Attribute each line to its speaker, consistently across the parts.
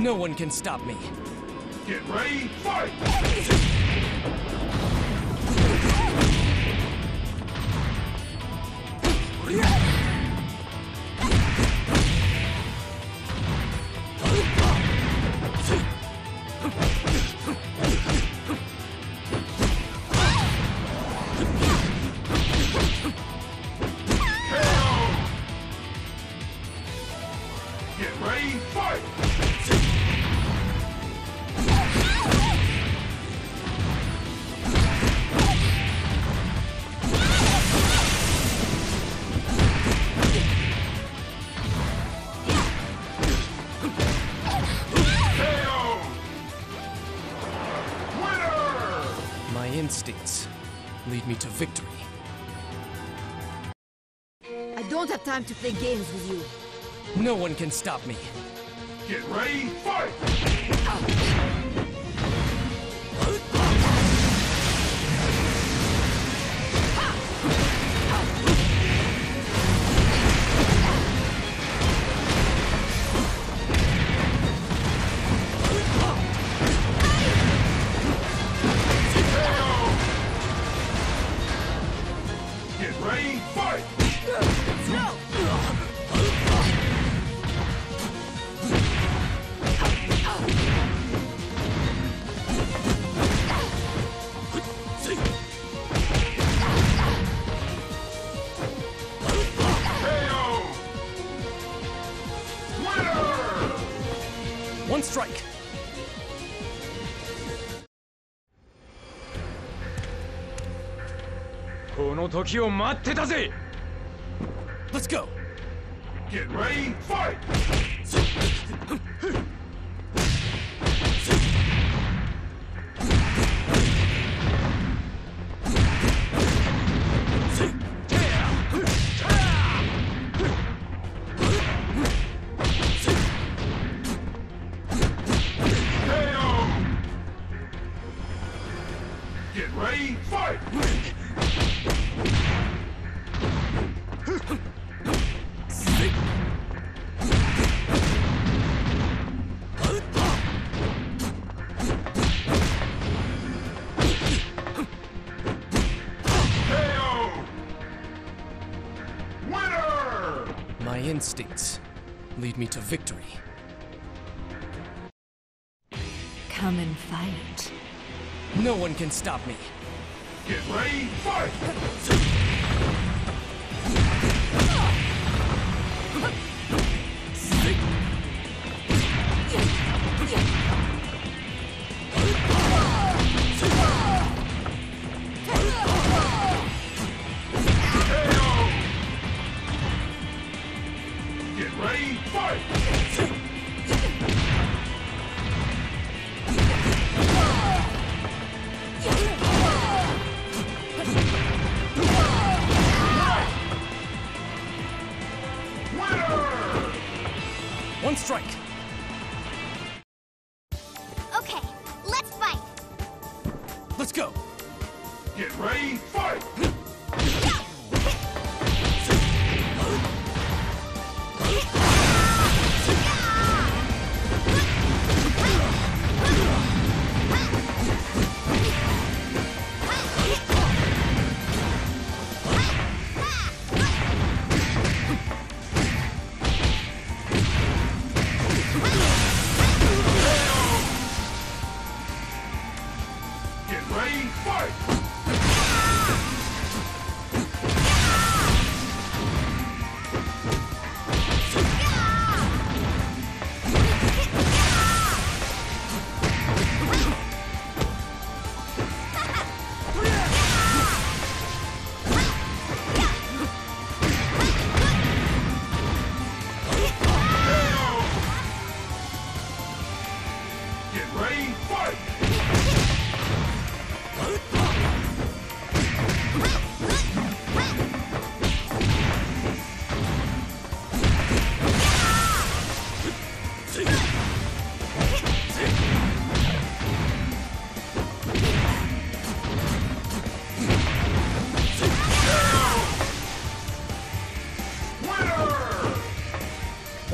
Speaker 1: No one can stop me.
Speaker 2: Get ready, fight! Get ready, fight!
Speaker 1: Instincts lead me to victory.
Speaker 3: I don't have time to play games with you.
Speaker 1: No one can stop me.
Speaker 2: Get ready, fight! KO!
Speaker 1: One strike. Let's go.
Speaker 2: Get ready, fight!
Speaker 1: My instincts lead me to victory.
Speaker 4: Come and fight.
Speaker 1: No one can stop me.
Speaker 2: Get ready, fight! Fight!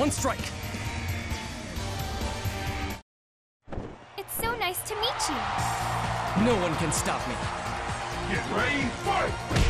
Speaker 1: one strike.
Speaker 2: It's so
Speaker 5: nice to meet you.
Speaker 1: No one can stop me.
Speaker 2: Get ready, fight!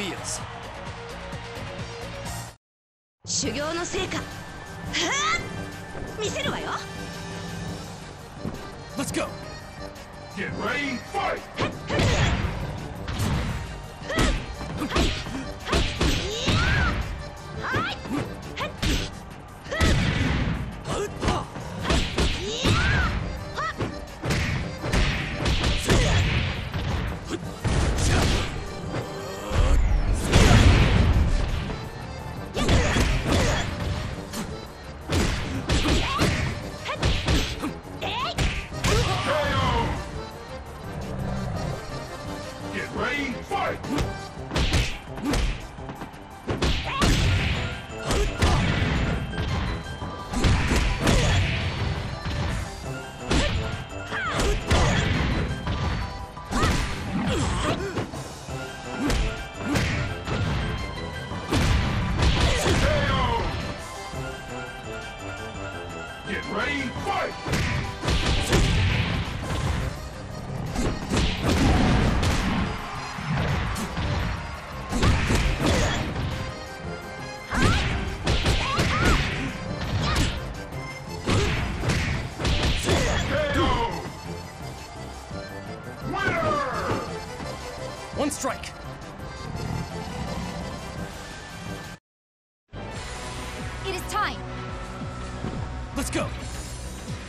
Speaker 1: Feels.
Speaker 3: 修行の成果はあ見せるわよ
Speaker 1: Let's go.
Speaker 2: Get ready, fight! Ready, fight!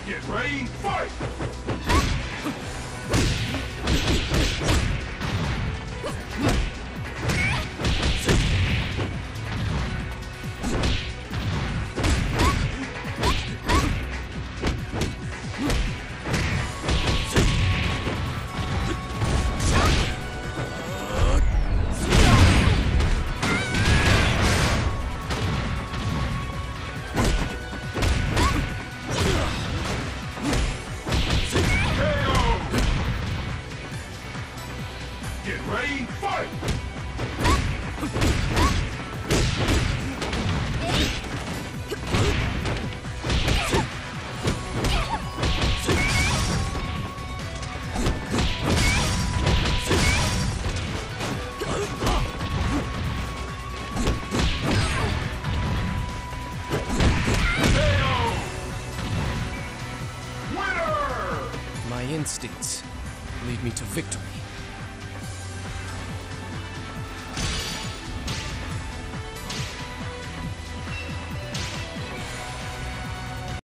Speaker 2: Get ready, fight!
Speaker 1: Instincts lead me to victory.